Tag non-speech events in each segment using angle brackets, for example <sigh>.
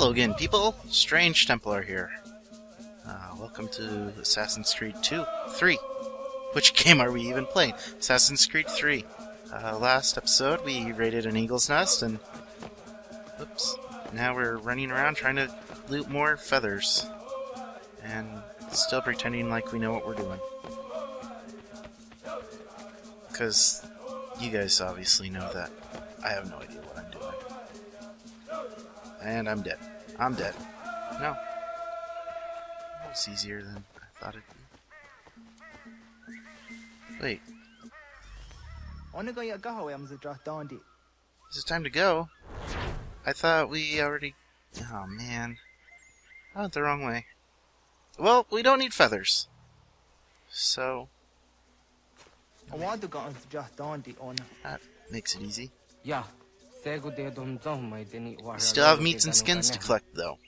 Hello again, people. Strange Templar here. Uh, welcome to Assassin's Creed 2, 3. Which <laughs> game are we even playing? Assassin's Creed 3. Uh, last episode, we raided an eagle's nest, and oops, now we're running around trying to loot more feathers, and still pretending like we know what we're doing. Because you guys obviously know that I have no idea what I'm doing. And I'm dead. I'm dead. No. It's easier than I thought it'd be. Wait, is it time to go? I thought we already. Oh man. I went the wrong way. Well, we don't need feathers. So, I want to go on Jothandi or no. that makes it easy. Yeah. We still have meats and skins to collect, though.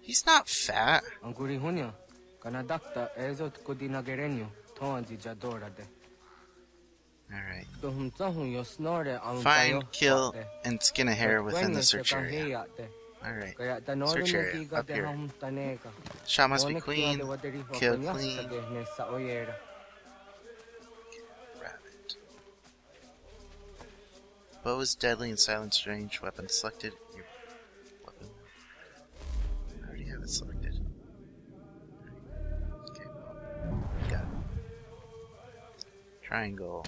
He's not fat. Alright. Find, kill, and skin a hare within the search area. Alright. Search area, up here. Shot must be clean. kill clean. Bow is deadly and silence range weapon selected. Your weapon. I already have it selected. Okay, well, got it. Triangle.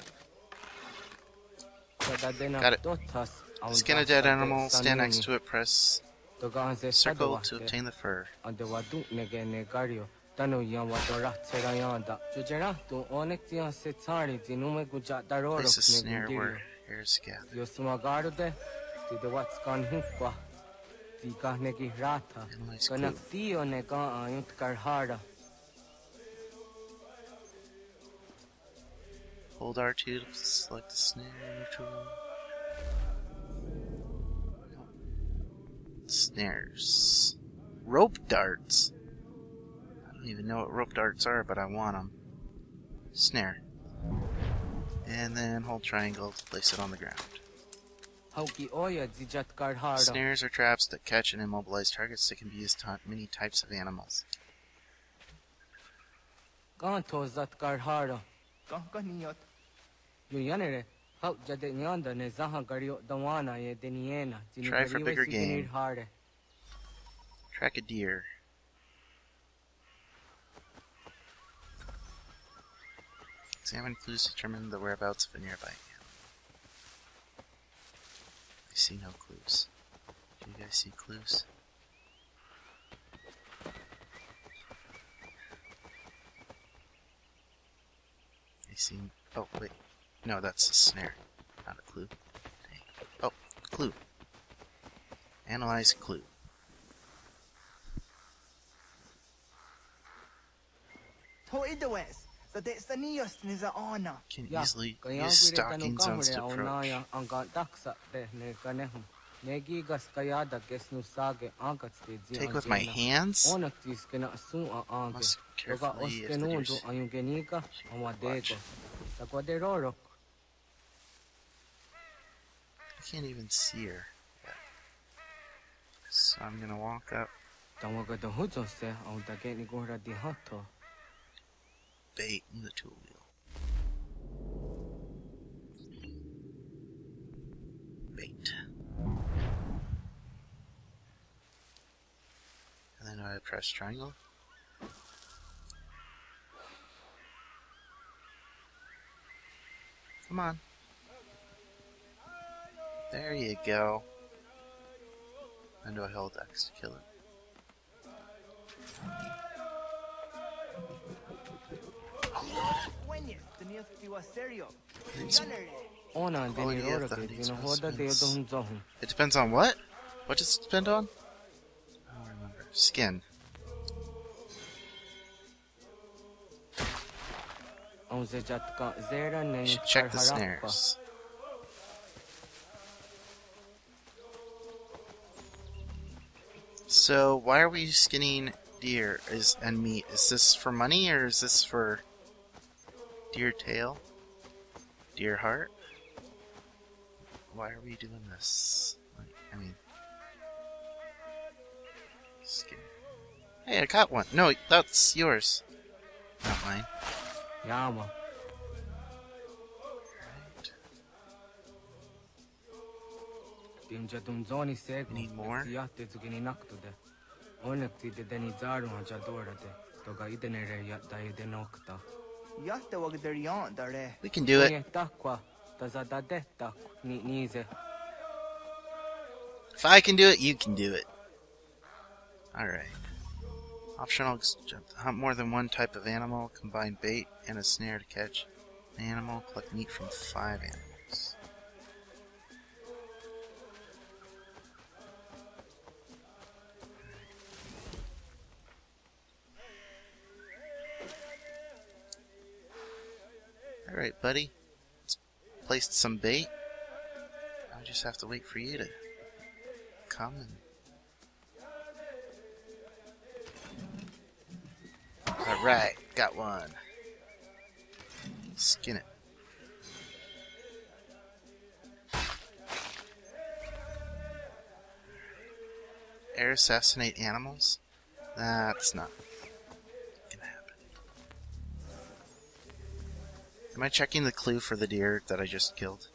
Got it. Skin a dead animal, stand next to it, press Toga ang se circle to obtain the fur. Ande wadu nege negario. Tano yang wadora tsera yanda. Jujera tu onek tiyan se tsari tinume guja daroro Place a snare where hares gather. Yo sumagarude, ti de wats kan hukwa. Ti ka negi rata. Analyze Kanak clue. tiyo ne ka ayut karhara. Hold R2 to select the snare neutral. Snares. Rope darts. I don't even know what rope darts are, but I want them. Snare. And then hold triangle to place it on the ground. Hauki oya dijat karhara. Snares are traps that catch and immobilize targets that can be used to hunt many types of animals. Kan to zat karhara. Yo yanere. Hau jade nyanda ne zaha gario dawana ye deniena. Jini Try for bigger game. Track a deer. Examine clues to determine the whereabouts of a nearby animal. I see no clues. Do you guys see clues? I see. Oh, wait. No, that's a snare, not a clue. Dang. Oh, clue. Analyze clue. Can Ya, easily kaya use gure kanu stalking zones to kamre approach. aunaya anga daksa de ne kanehum. Negi gas kayada kesnu sage angats de ji Take with my hands? Oh, Onak tis kena su a ange. Must Toga carefully if the oskenu deer's- do ayungenika amadego. Watch. Takwa de roro. I can't even see her. yet. So I'm gonna walk up, Tawaga do hujo se au dage ni gora di hato. Bait in the tool wheel. Bait. And then I press triangle. Come on. There you go. And do I hold X to kill it? It depends on what? What does it depend on? I don't remember. Skin. Au ze jat ka zera ne Should check the snares. So why are we skinning deer is and meat? Is this for money or is this for deer tail? Deer heart? why are we doing this? Like, I mean, skin. Hey, I got one. No, that's yours, not mine. Yeah, man. Right. Timja tum zoni seg. Need more? Ya te zugini naktude. Onek de deni zaru haja dorate. Toga idene re ya da ide nokta. Yatta wag der yon dare. We can do it. Nye takwa. Taza da de tak. Ni nize. If I can do it, you can do it. Alright. Optional hunt more than one type of animal, combine bait and a snare to catch an animal, collect meat from five animals. Alright, buddy. Let's place some bait. I just have to wait for you to come and. Alright, got one. Skin it. Air assassinate animals? That's not Am I checking the clue for the deer that I just killed?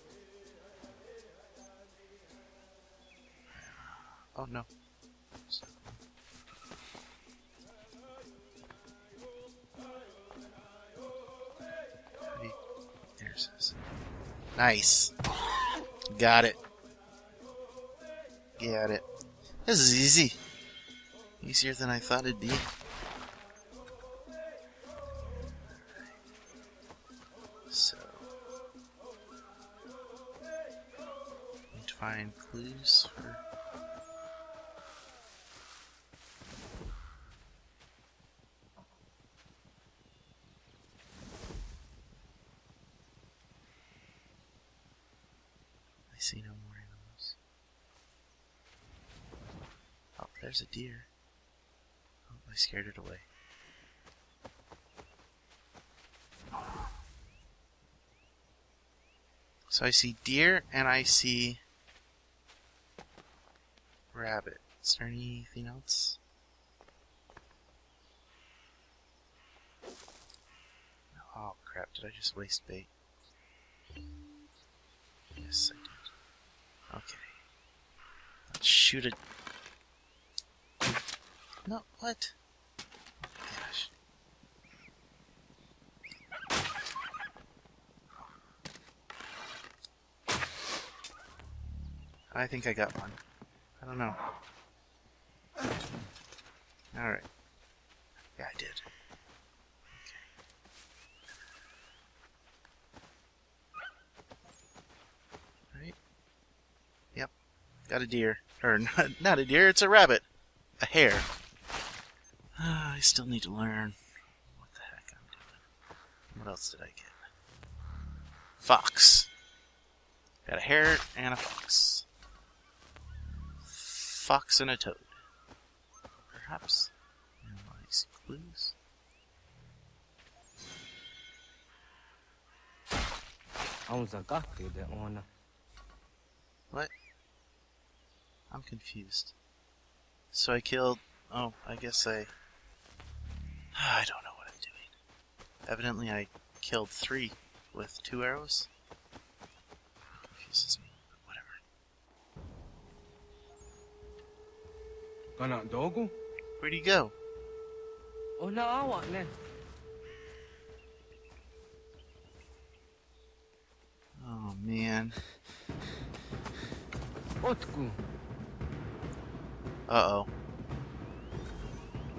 Oh no. Nice. Got it. Got it. This is easy. Easier than I thought it'd be. So. Need to find clues for. I see no more animals. Oh, there's a deer. Oh, I scared it away. So I see deer and I see rabbit. Is there anything else? Oh crap, did I just waste bait? Yes, I did. Okay. Let's shoot it. No, what? I think I got one. I don't know. Alright. Yeah, I did. Right. Yep. Got a deer. Or, not, <laughs> not a deer, it's a rabbit. A hare. Ah, I still need to learn what the heck I'm doing. What else did I get? Fox. Got a hare and a fox. Fox and a toad. Perhaps. Analyze clues. Amza gatti de ona. What? I'm confused. So I killed. Oh, I guess I. <sighs> I don't know what I'm doing. Evidently, I killed three with two arrows. Confuses me. But Whatever. Kana dogu? Where'd he go? Ona awa ne. Oh man. Otku. Uh oh.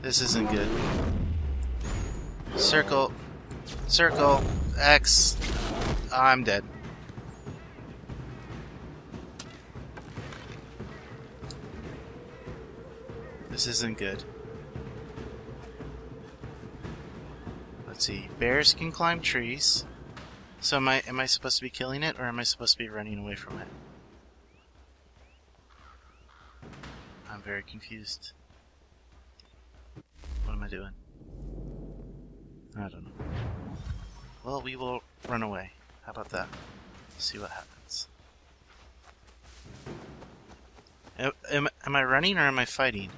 This isn't good. Circle. Circle. X. I'm dead. This isn't good. Let's see. Bears can climb trees. So am I am I supposed to be killing it or am I supposed to be running away from it? I'm very confused. What am I doing? I don't know. Well, we will run away. How about that? See what happens. Am, am, am I running or am I fighting?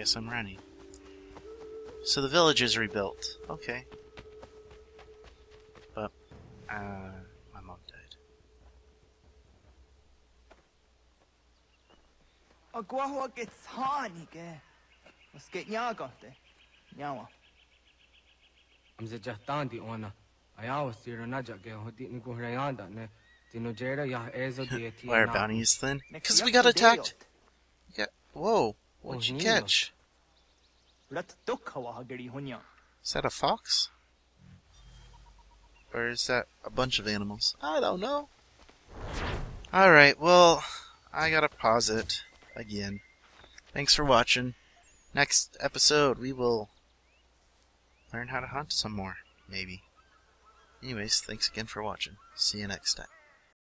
Guess I'm running. So the village is rebuilt. Okay. But, uh, my mom died. Agua hoa get hani ke. Was geht nya gote? Nyawa. I'm the Jatandi ona. I was here na jage hoti ni ko hrayanda ne. Tino jera ya ezo <laughs> di eti. Why our bounty is thin? Because we got attacked. Yeah. Whoa. What'd you Nino. catch? Rat duk hawa hageri hunya. Is that a fox? Or is that a bunch of animals? I don't know. Alright, well, I gotta pause it again. Thanks for watching. Next episode, we will learn how to hunt some more, maybe. Anyways, thanks again for watching. See you next time.